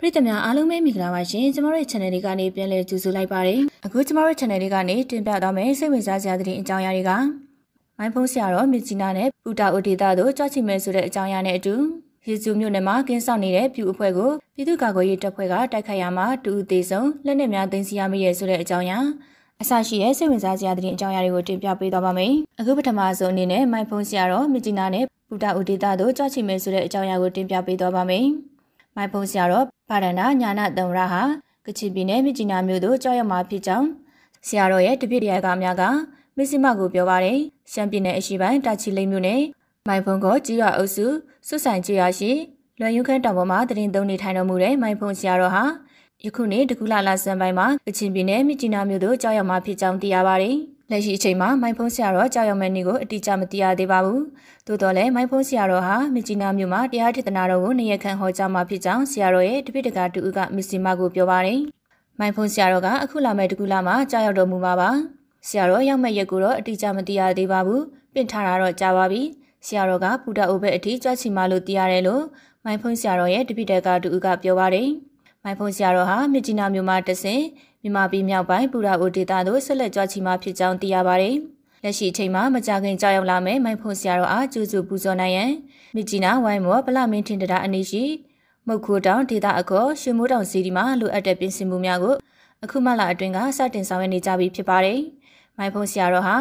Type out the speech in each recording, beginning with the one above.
ပရိသတ်များအားလုံးပဲမင်္ဂလာပါရှင်ကျမတို့ရဲ့ channel လေးကနေပြန်လည်ကြိုဆိုလိုက်ပါတယ်အခုကျမတို့ channel လေးကနေတင်ပြသွားမယ့်စိတ်ဝင်စားစရာသတင်းအကြောင်းအရာတွေကမိုင်းဖုန်းဆရာတော်မြစ်ကြီးနာနဲ့ပူတာအိုဒေတာတို့ကြွချီမယ်ဆိုတဲ့အကြောင်းအရာနဲ့အတူရေစုမြို့နယ်မှာကင်းဆောင်နေတဲ့ပြူအဖွဲ့ကိုပြည်သူ့ကာကွယ်ရေးတပ်ဖွဲ့ကတိုက်ခိုက်ရမှာတူဦးသေးဆုံးလက်နက်များသိမ်းဆည်းရမိရဲဆိုတဲ့အကြောင်းအရာအဆရှိရဲ့စိတ်ဝင်စားစရာသတင်းအကြောင်းအရာတွေကိုတင်ပြပေးသွားပါမယ်အခုပထမဆုံးအနေနဲ့မိုင်းဖုန်းဆရာတော်မြစ်ကြီးနာနဲ့ပူတာအိုဒေတာတို့ကြွချီမယ်ဆိုတဲ့အကြောင်းအရာကိုတင်ပြပေးသွားပါမယ် မိုင်ဖုန်းဆရာတော်ပါဒနာညာနာသမရဟာကချင်ပြည်နယ်မြစ်ကြီးနားမြို့သို့ကြောက်ရွံ့မှာဖြစ်ကြောင်းဆရာတော်ရဲ့တပည့်တရားကများကမစ္စည်းမကိုပြောပါတယ်ရှမ်းပြည်နယ်အရှိပိုင်းတာချီလိမ်မြို့နယ်မိုင်ဖုန်းကကြီးရွာအုပ်စုစွတ်ဆိုင်ကြီးရွာရှိလွန်ယူခန်းတောင်ပေါ်မှာတရင်သုံးနေထိုင်တော်မူတဲ့မိုင်ဖုန်းဆရာတော်ဟာယခုနေ့တကူလာလာစံပိုင်းမှာကချင်ပြည်နယ်မြစ်ကြီးနားမြို့သို့ကြောက်ရွံ့မှာဖြစ်ကြောင်းသိရပါတယ် လက်ရှိအချိန်မှာမိုင်ဖုန်းဆရာတော်ကြောက်ရွံ့မဲ့နေကိုအတိအကျမသိရသေးပါဘူး။သို့တော်လည်းမိုင်ဖုန်းဆရာတော်ဟာမြကြီးနားမြို့မှာတရားဒေသနာတော်ကိုနေရခန့်ဟောကြားမှာဖြစ်ကြောင်းဆရာတော်ရဲ့တပိတကတူဦးကမစ္စည်းမကိုပြောပါတယ်။မိုင်ဖုန်းဆရာတော်ကအခုလာမဲ့တကူလာမှာကြောက်ရွံ့တော်မူမှာပါ။ဆရာတော်ရောက်မဲ့ရက်ကိုတော့အတိအကျမသိရသေးပါဘူး။ပင့်ထားတာတော့ကြားပါပြီ။ဆရာတော်ကပူတာအိုဘက်အထိကြွချီမလို့သိရတယ်လို့မိုင်ဖုန်းဆရာတော်ရဲ့တပိတကတူဦးကပြောပါတယ်။မိုင်ဖုန်းဆရာတော်ဟာမြကြီးနားမြို့မှာတဆင် မြန်မာပြည်မြောက်ပိုင်းပူရာအိုဒေတာသို့ဆက်လက်ကြွချီမှဖြစ်ကြောင်းသိရပါတယ်။လက်ရှိအချိန်မှာမကြခင်ကြောက်ရောက်လာမယ်မိုင်ဖို့ဆရာတော်အားကျူးကျူပူဇော်နိုင်ရန်မြကြီးနာဝိုင်းမောဗလမင်းထင်တရာအနည်းရှိမုတ်ခိုတောင်ဒေတာအခေါ်ရွှေမိုးတောင်စီဒီမှာလိုအပ်တဲ့ပြင်ဆင်မှုများကိုအခုမှလာအတွင်းကစတင်ဆောင်ရွက်နေကြပြီဖြစ်ပါတယ်။မိုင်ဖုန်းဆရာတော်ဟာ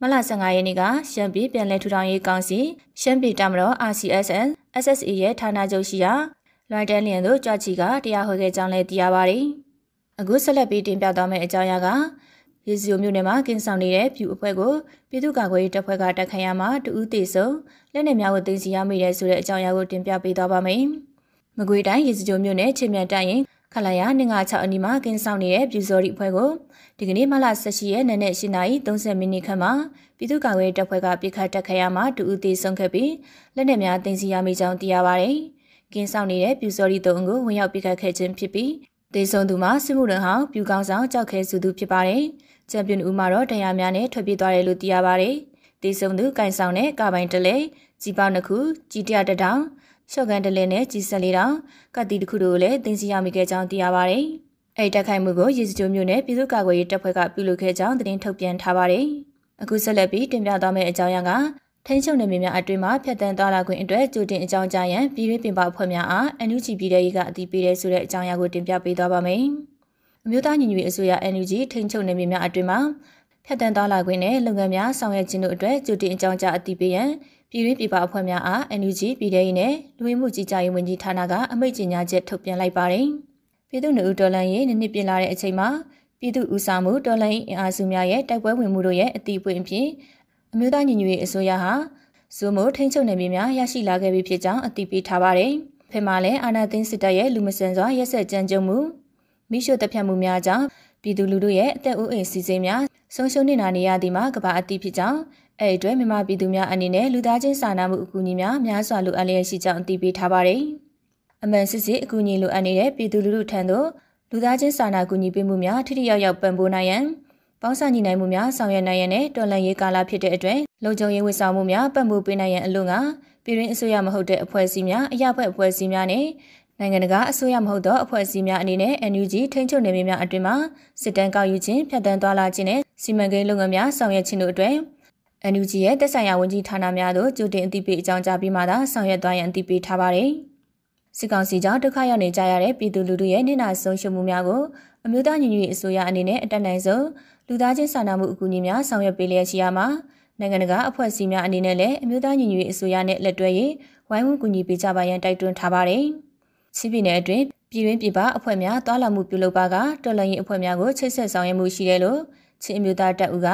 မလ15ရက်နေ့ကရှမ်းပြည်ပြည်လဲထူထောင်ရေးကောင်စီရှမ်းပြည်တမတော် RCSN SSA ရဲ့ဌာနချုပ်ရှိရာလွိုင်တန်းလျင်သို့ကြွချီကတရားဟောခဲ့ကြောင်းလည်းသိရပါတယ်။ အခုဆက်လက်ပြီးတင်ပြသွားမယ့်အကြောင်းအရာကရေစီယိုမြို့နယ်မှာကင်းဆောင်နေတဲ့ပြူအဖွဲ့ကိုပြည်သူ့ကာကွယ်ရေးတပ်ဖွဲ့ကတိုက်ခိုက်ရမှာတူဦးတေဆုံလက်နက်များကိုသိမ်းဆည်းရမိတဲ့ဆိုတဲ့အကြောင်းအရာကိုတင်ပြပေးသွားပါမယ်။မကွေတိုင်းရေစီယိုမြို့နယ်ချင်းမြန်တိုင်ရင်ခလာရ156အနီးမှာကင်းဆောင်နေတဲ့ပြူစော်ရီအဖွဲ့ကိုဒီကနေ့မလ18ရက်နေ့နဲ့8နာရီ30မိနစ်ခန့်မှာပြည်သူ့ကာကွယ်ရေးတပ်ဖွဲ့ကပြစ်ခတ်တက်ခတ်ရမှာတူဦးတေဆုံခဲ့ပြီးလက်နက်များသိမ်းဆည်းရမိကြောင်းသိရပါဗျ။ကင်းဆောင်နေတဲ့ပြူစော်ရီတုံးကိုဝင်ရောက်ပြစ်ခတ်ခဲ့ခြင်းဖြစ်ပြီး ဒေဆုံသူမှာစစ်မှုထမ်းဟောင်းပြူကောင်းဆောင်ကြောက်ခဲစုသူဖြစ်ပါတယ်။ချန်ပီယံဦးမှာတော့တရားများနဲ့ထွက်ပြေးသွားတယ်လို့သိရပါတယ်။တေဆုံသူကင်ဆောင်တဲ့ကပိုင်တလဲကြီးပေါနှစ်ခုကြီးတရတတောင်ရှော့ကန်တလဲနဲ့ကြီးဆက်လေးတောင်ကတိတစ်ခုတို့ကိုလည်းသိသိရမိခဲ့ကြောင်းသိရပါတယ်။အဲဒီတက်ခိုင်မှုကိုရေစကြိုမျိုးနဲ့ပြည်သူ့ကာကွယ်ရေးတပ်ဖွဲ့ကပြုလုပ်ခဲ့ကြောင်းသတင်းထုတ်ပြန်ထားပါတယ်။အခုဆက်လက်ပြီးတင်ပြသွားမယ့်အကြောင်းအရာက ထိန်းချုပ်နေများအတွင်းမှာဖျက်တမ်းသွားလာခွင့်အတွက်ကြိုတင်အကြောင်းကြားရန်ပြည်တွင်းပင်ပအဖွဲ့များအား NUG ပြည်ထောင်ရေးကအတည်ပြုတဲ့ဆိုတဲ့အကြောင်းအရာကိုတင်ပြပေးသွားပါမယ်။အမျိုးသားညီညွတ်ရေးအစိုးရ NUG ထိန်းချုပ်နေမြေများအတွင်းမှာဖျက်တမ်းသွားလာခွင့်နဲ့လုပ်ငန်းများဆောင်ရွက်ခြင်းတို့အတွက်ကြိုတင်အကြောင်းကြားအသိပေးရန်ပြည်တွင်းပြည်ပအဖွဲ့များအား NUG ပြည်ထောင်ရေးနဲ့လူဝင်မှုကြီးကြပ်ရေးဝန်ကြီးဌာနကအမိန့်ကြေညာချက်ထုတ်ပြန်လိုက်ပါတယ်။ပြည်သူ့နေဦးတော်လှန်ရေးနှစ်နှစ်ပြင်လာတဲ့အချိန်မှာပြည်သူ့ဦးဆောင်မှုတော်လှန်ရေးအင်အားစုများရဲ့တိုက်ပွဲဝင်မှုတို့ရဲ့အတိအပွင့်အဖြစ် အမျိုးသားညီညွတ်ရေးအစိုးရဟာဇိုမိုထိန်းချုပ်နေမြေများရရှိလာခဲ့ပြီဖြစ်ကြောင်းအသိပေးထားပါတယ်။ဖက်မှလည်းအာဏာသိမ်းစစ်တပ်ရဲ့လူမဆန်စွာရက်စက်ကြမ်းကြုတ်မှုမိရှုတပ်ဖြတ်မှုများကြောင့်ပြည်သူလူထုရဲ့အသက်အိုးအိမ်စီစဉ်များဆုံးရှုံးနေတာနေရသည်မှာကဘာအတိဖြစ်ကြောင်းအဲ့အတွက်မြန်မာပြည်သူများအနေနဲ့လူသားချင်းစာနာမှုအကူအညီများများစွာလိုအပ်လျက်ရှိကြောင်းအသိပေးထားပါတယ်။အမှန်စစ်စစ်အကူအညီလိုအပ်နေတဲ့ပြည်သူလူထုထံသို့လူသားချင်းစာနာကူညီပေးမှုများထိထိရောက်ရောက်ပံ့ပိုးနိုင်ရန် ပေါင်းစပ်ညီနိုင်မှုများဆောင်ရွက်နိုင်ရန်နဲ့တော်လှန်ရေးကာလဖြစ်တဲ့အတွက်လုံခြုံရေးဝန်ဆောင်မှုများပံ့ပိုးပေးနိုင်ရန်အလို့ငါပြည်တွင်းအစိုးရမဟုတ်တဲ့အဖွဲ့အစည်းများအရာဖွဲ့အဖွဲ့အစည်းများနဲ့နိုင်ငံတကာအစိုးရမဟုတ်သောအဖွဲ့အစည်းများအနေနဲ့ NUG ထိန်းချုပ်နေများအတွင်မှာစစ်တမ်းကောက်ယူခြင်းဖြတ်တန်းသွားလာခြင်းနဲ့စီမံကိန်းလုပ်ငန်းများဆောင်ရွက်ခြင်းတို့အတွက် NUG ရဲ့တက်ဆိုင်ရာဝန်ကြီးဌာနများသို့ကြိုတင်အသိပေးအကြောင်းကြားပြီးမှသာဆောင်ရွက်သွားရန်အသိပေးထားပါတယ်။စစ်ကောင်စီကြောင့်ဒုက္ခရောက်နေကြရတဲ့ပြည်သူလူထုရဲ့နေနာဆုံးရှုံးမှုများကိုအမျိုးသားညီညွတ်ရေးအစိုးရအနေနဲ့အတက်နိုင်ဆုံး လူသားချင်းစာနာမှုအကူအညီများဆောင်ရွက်ပေးလျက်ရှိရမှာနိုင်ငံတကာအဖွဲ့အစည်းများအနေနဲ့လည်းအမျိုးသားညီညွတ်ရေးအစိုးရနဲ့လက်တွဲရေးဝိုင်းဝန်းကူညီပေးကြပါရန်တိုက်တွန်းထားပါတယ်။ချင်းပြည်နယ်အတွင်းပြည်တွင်းပြည်ပအဖွဲ့များတွာလာမှုပြုလုပ်ပါကတော်လှန်ရေးအဖွဲ့များကိုချိတ်ဆက်ဆောင်ရွက်မှုရှိတယ်လို့ချင်းအမျိုးသားတပ်ဦးက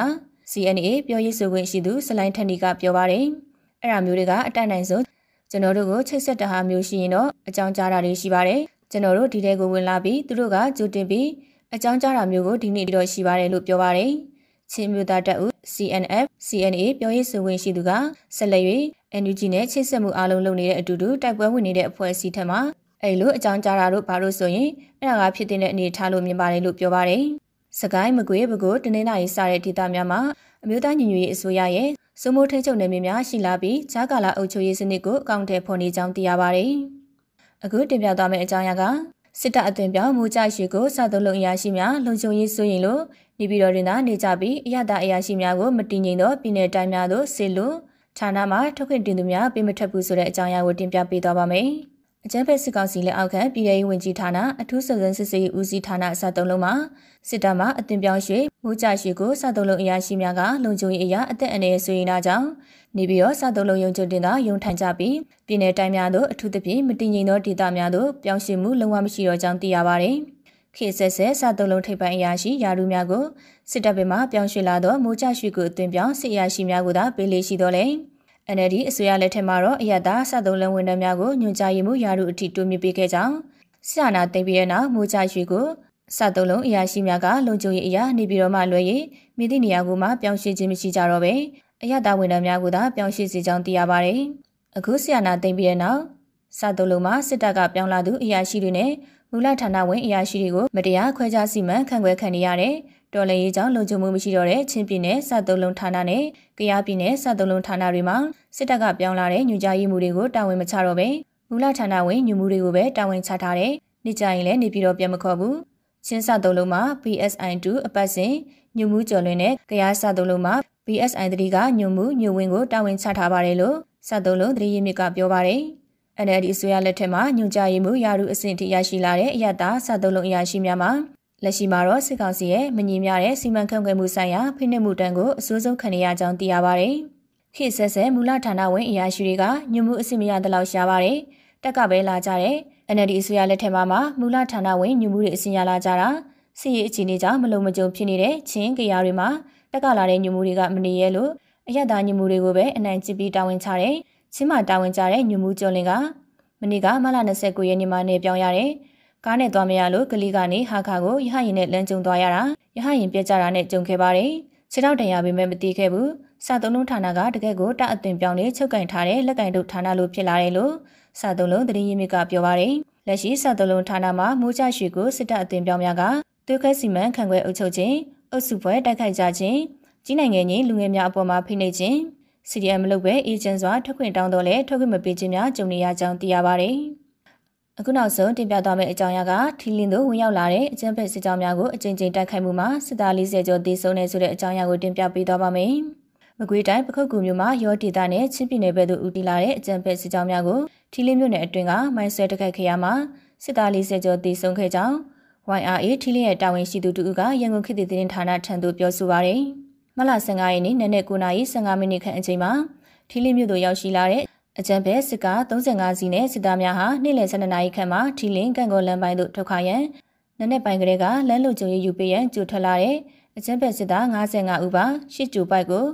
CNA ပြောရေးဆိုခွင့်ရှိသူစလိုင်းထန်နီကပြောပါတယ်။အဲ့ဒါမျိုးတွေကအတိုက်နိုင်ဆုံးကျွန်တော်တို့ကိုချိတ်ဆက်တဟာမျိုးရှိရင်တော့အကြောင်းကြားတာတွေရှိပါတယ်။ကျွန်တော်တို့ဒီတဲကိုဝင်လာပြီးသူတို့ကကြိုတင်ပြီး အကြောင်းကြားတာမျိုးကိုဒီနေ့တော့ရှိပါတယ်လို့ပြောပါတယ်။ချင်းမျိုးသားတပ်ဦး CNF CNA ပြောရေးဆိုခွင့်ရှိသူကဆက်လက်၍ NUG နဲ့ချိတ်ဆက်မှုအလုံးလုပ်နေတဲ့အတူတူတိုက်ပွဲဝင်နေတဲ့အဖွဲ့အစည်းထက်မှအဲ့လိုအကြောင်းကြားတာတို့ဘာလို့ဆိုရင်အဲ့ဒါကဖြစ်တဲ့အနေထားလို့မြင်ပါတယ်လို့ပြောပါတယ်။စကိုင်းမကွေးဘကိုတနင်္လာရီစတဲ့ဒေသများမှာအမျိုးသားညီညွတ်ရေးအစိုးရရဲ့စိုးမိုးထိန်းချုပ်နယ်မြေများရှိလာပြီးဂျာကာလာအုပ်ချုပ်ရေးစနစ်ကိုအကောင့်ထဲဖော်နေကြောင်းသိရပါတယ်။အခုတင်ပြသွားမယ့်အကြောင်းအရာက စစ်တပ်အသွင်ပြောင်းမူကြရွှေကိုစသုံးလုံးအရာရှိများလုံခြုံရေးစိုးရင်လို့နေပြည်တော်တွင်သာနေကြပြီးအရသာအရာရှိများကိုမတည်ငြိမ်သောပြည်내တိုင်းများသို့ဆေလို့ဌာနမှထုတ်ခွင့်တင်သူများပေးမထက်ဘူးဆိုတဲ့အကြောင်းအရာကိုတင်ပြပေးသွားပါမယ်။ အကြမ်းဖက်စစ်ကောင်စီလက်အောက်ခံပြည်ထောင်ဝင်ကြီးဌာနအထူးစုံစမ်းစစ်ဆေးဦးစီးဌာနအစသုံးလုံးမှာစစ်တပ်မှအသွင်ပြောင်းရွှေမူကြရွှေကိုစသုံးလုံးအရာရှိများကလုံခြုံရေးအရာအသက်အန္တရာယ်ဆွေးနွေးတာကြောင့်နေပြီးတော့စသုံးလုံးရုံချုပ်တင်သာရုံထိုင်ကြပြီးပြည်내တိုင်းများသို့အထူးသဖြင့်မတည်ငြိမ်သောဒေသများသို့ပြောင်းရွှေ့မှုလုံးဝမရှိတော့ကြောင်းသိရပါတယ်။ခေဆက်ဆက်စသုံးလုံးထိပ်ပိုင်းအရာရှိယာရုများကိုစစ်တပ်ဘက်မှပြောင်းရွှေ့လာသောမူကြရွှေကိုအသွင်ပြောင်းစစ်အရာရှိများကိုသာပေးလေးရှိတော့လေ။ NLD အစိုးရလက်ထက်မှာတော့အယက်သားစသုံးလက်ဝန်ထမ်းများကိုညွှန်ကြားရေးမှုယာရုအထိတိုးမြင့်ပေးခဲ့ကြောင်းဆရာနာသိပြီးတဲ့နောက်မိုးချရွှေကိုစသုံးလုံးအရာရှိများကလုံခြုံရေးအရာနေပြည်တော်မှလွှဲ၍မိသည့်နေရာကိုမှပြောင်းရွှေ့ခြင်းမရှိကြတော့ပဲအယက်သားဝန်ထမ်းများကိုသာပြောင်းရွှေ့စေကြောင်းသိရပါတယ်။အခုဆရာနာသိပြီးတဲ့နောက်စသုံးလုံးမှာစစ်တပ်ကပြောင်းလာသူအရာရှိတွေနဲ့မူလဌာနဝင်အရာရှိတွေကိုမတရားခွဲခြားစီမံခန့်ခွဲခံနေရတဲ့ တော်လှန်ရေးကြောင့်လုံခြုံမှုမရှိတော့တဲ့ချင်းပြည်နယ်စသုံးလုံးဌာနနဲ့ကယားပြည်နယ်စသုံးလုံးဌာနတွေမှာစစ်တပ်ကပြောင်းလာတဲ့ညွှန်ကြားရေးမှုတွေကိုတာဝန်မချတော့ပဲမူလဌာနဝင်ညွှန်မှုတွေကိုပဲတာဝန်ချထားတဲ့နေကြရင်လည်းနေပြည်တော်ပြန်မခေါ်ဘူးချင်းစသုံးလုံးမှာ PSI2 အပတ်စဉ်ညွှန်မှုကျော်လွင်နဲ့ကယားစသုံးလုံးမှာ PSI3 ကညွှန်မှုညွှန်ဝင်ကိုတာဝန်ချထားပါတယ်လို့စသုံးလုံးသတိရမြစ်ကပြောပါတယ် NLD အစိုးရလက်ထက်မှာညွှန်ကြားရေးမှုယာရုအဆင့်ထိရရှိလာတဲ့အရတာစသုံးလုံးအရာရှိများမှာ လက်ရှိမှာတော့စစ်ကောင်စီရဲ့မငြင်းများတဲ့စီမံခန့်ခွဲမှုဆိုင်ရာဖိနှိပ်မှုတန်းကိုအစိုးဆုံးခံရကြောင်းသိရပါတယ်။ခေဆက်ဆက်မူလဌာနဝင်အရာရှိတွေကညွမှုအစ်စ်မရတဲ့လောက်ရှားပါတယ်။တက်ကပဲလာကြတဲ့ NLD အစိုးရလက်ထက်မှာမှမူလဌာနဝင်ညွမှုတွေအစင်ရလာကြတာစီရေးအခြေအနေကြောင့်မလုံမကြုံဖြစ်နေတဲ့ချင်းကြရာတွေမှာတက်ကလာတဲ့ညွမှုတွေကမနေရဲလို့အရသာညွမှုတွေကိုပဲအနိုင်ကျပြီးတာဝန်ချတဲ့ချင်းမှတာဝန်ချတဲ့ညွမှုကျော်လင်ကမနေ့ကမလ29ရက်နေ့မှာနေပြောင်းရတဲ့ ကားနဲ့သွားမရလို့ကလေးကနေဟာခါကိုရဟရင်နဲ့လမ်းကျုံသွားရတာရဟရင်ပြက်ကြတာနဲ့ကြုံခဲ့ပါတယ်ခြေထောက်တန်ရပေမဲ့မတီးခဲ့ဘူးစာသုံးလုံးဌာနကတကက်ကိုတအသွင်ပြောင်းနေချုပ်ကင်ထားတဲ့လက်ကင်တို့ဌာနလိုဖြစ်လာတယ်လို့စာသုံးလုံးသတင်းရင်းမြစ်ကပြောပါတယ်လက်ရှိစာသုံးလုံးဌာနမှာမိုးချရွှေကိုစစ်တပ်အသွင်ပြောင်းများကသွေးခဲစီမံခန့်ခွဲအုပ်ချုပ်ခြင်းအုပ်စုပွဲတိုက်ခိုက်ကြခြင်းကြီးနိုင်ငံကြီးလူငယ်များအပေါ်မှာဖိနှိပ်ခြင်း CDM မလုပ်ပဲအေဂျင့်စွာထွက်ခွင့်တောင်းတော့လဲထွက်ခွင့်မပေးခြင်းများကြုံနေရကြောင်းသိရပါတယ်။ အခုနောက်ဆုံးတင်ပြသွားမယ့်အကြောင်းအရာကထီလင်းတို့ဝင်ရောက်လာတဲ့အကြမ်းဖက်စစ်ကြောင်းများကိုအကြိမ်ကြိမ်တိုက်ခိုက်မှုမှာစစ်သား40ကျော်သေဆုံးနေဆိုတဲ့အကြောင်းအရာကိုတင်ပြပေးသွားပါမယ်။မကွေးတိုင်းပခုတ်ကူမြို့မှာရောဒေတာနဲ့ချင်းပြည်နယ်ဘက်သို့ဦးတည်လာတဲ့အကြမ်းဖက်စစ်ကြောင်းများကိုထီလင်းမြို့နယ်အတွင်းကမိုင်းဆွဲတိုက်ခိုက်ခဲ့ရမှာစစ်သား40ကျော်သေဆုံးခဲ့ကြောင်း YRA ထီလင်းရဲ့တာဝန်ရှိသူတူကရန်ကုန်ခေတ်သစ်သတင်းဌာနထံသို့ပြောဆိုပါရယ်။မလ15ရက်နေ့နနက်9:15မိနစ်ခန့်အချိန်မှာထီလင်းမြို့သို့ရောက်ရှိလာတဲ့ အကြံဖဲစစ်ကား35စီးနဲ့စစ်သားများဟာနေ့လယ်12နာရီခန့်မှာထီလင်းကန်ကောလမ်းပိုင်းသို့ထွက်ခွာရန်နနက်ပိုင်းကလေးကလမ်းလုံခြုံရေးယူပေးရန်ကြိုထွက်လာတဲ့အကြံဖဲစစ်သား55ဦးပါရှစ်ကျူပိုက်ကို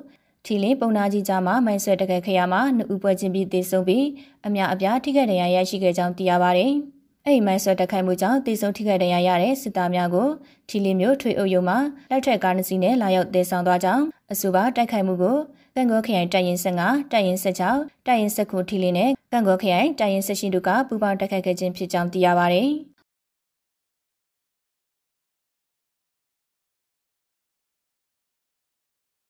ထီလင်းပုံနာကြီးကြားမှာမိုင်းဆွဲတကယ်ခရမှာနှစ်ဦးပွဲချင်းပြီးတေဆုံးပြီးအများအပြားထိခိုက်ဒဏ်ရာရရှိခဲ့ကြောင်းသိရပါတယ်။ အဲ့ဒီမိုင်းဆွဲတက်ခိုက်မှုကြောင့်တေဆုံးထိခိုက်ဒဏ်ရာရတဲ့စစ်သားများကိုထီလင်းမျိုးထွေအုပ်ရုံမှာလက်ထက်ကားနှစ်စီးနဲ့လာရောက်တေဆောင်သွားကြောင်းအဆိုပါတိုက်ခိုက်မှုကိုကန့်ကောခရိုင်တိုင်ရင်15တိုင်ရင်16တိုင်ရင်19ထီလင်းနဲ့ကန့်ကောခရိုင်တိုင်ရင်16တို့ကပူးပေါင်းတိုက်ခိုက်ခဲ့ခြင်းဖြစ်ကြောင်းသိရပါတယ်။